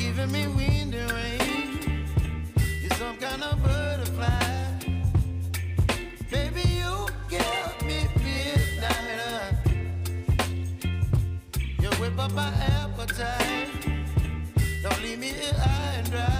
You're giving me wind and rain. You're some kind of butterfly. Baby, you give me midnight. You whip up my appetite. Don't leave me here high and dry.